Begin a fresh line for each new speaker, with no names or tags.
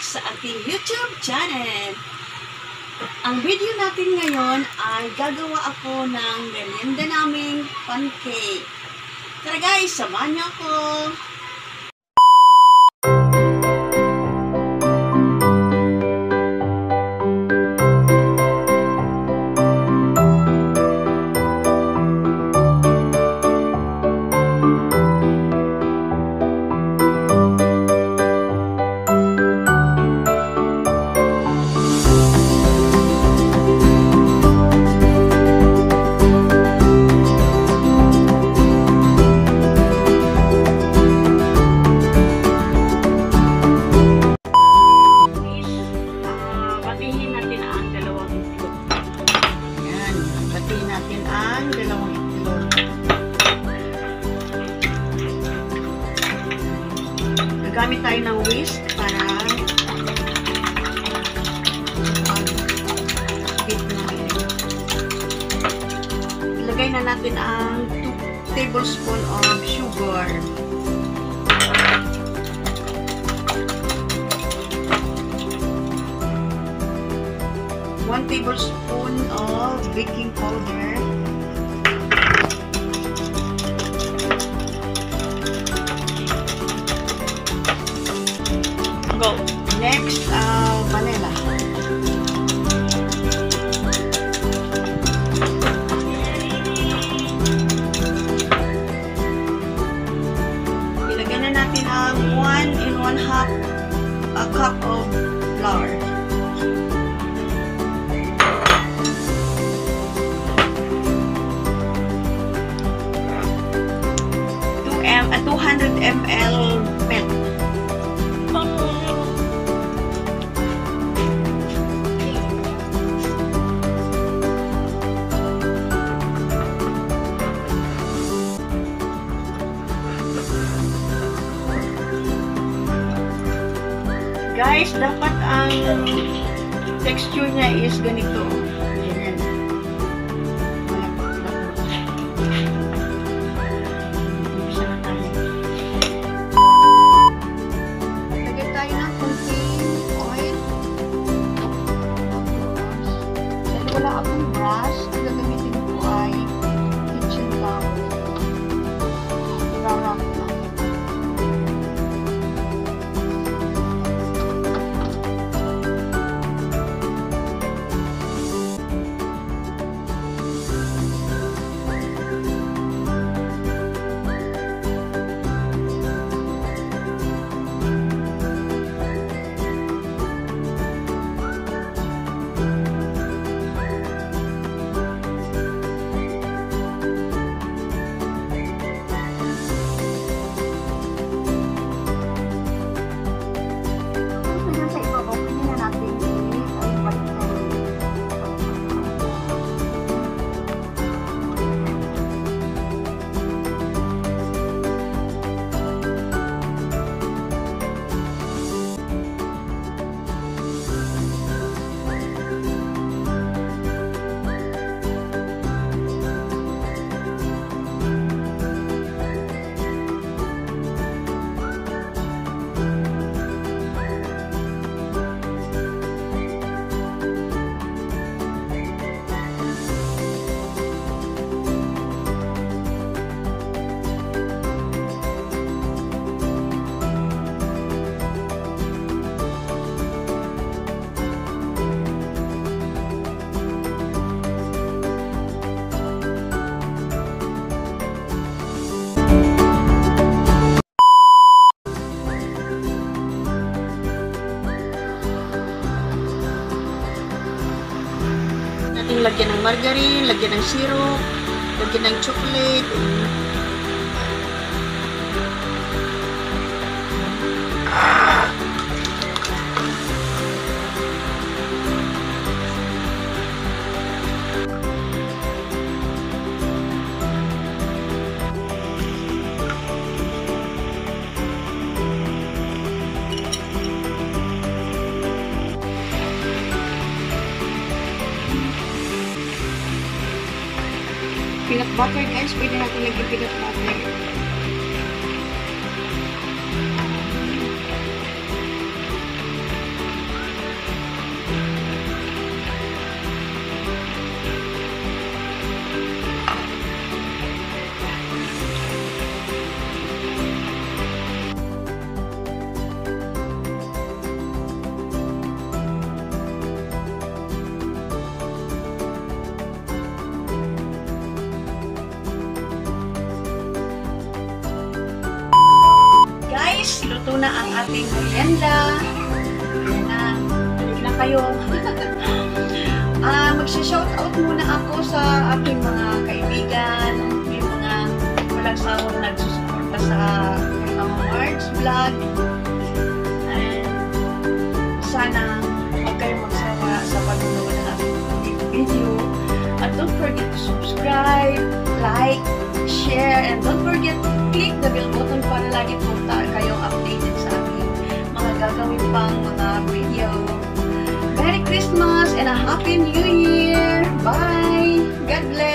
aking YouTube channel. Ang video natin ngayon ay gagawa ako ng merienda naming pancake. Tara guys, samahan niyo ako! Gagamit tayo ng whisk para mag-beat natin. Ilagay na natin ang 2 tablespoon of sugar. one tablespoon of baking powder. Guys, dapat ang texture niya is ganito. Natin lagyan ng margarine, lagyan ng syrup, lagyan ng chocolate. Peanut butter guys. Pwede natin lagyan peanut butter. Ating merienda. Na. Balik na kayo. Ah, magsha-shoutout muna ako sa aking mga kaibigan, yung mga walang sawang nagsusuporta sa Mama Marge vlog. And sana huwag kayong magsawa sa panonood ng aking video. At don't forget to subscribe, like, share, and don't forget to click the bell button para lagi po Christmas and a Happy New Year! Bye! God bless!